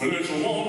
Let's a long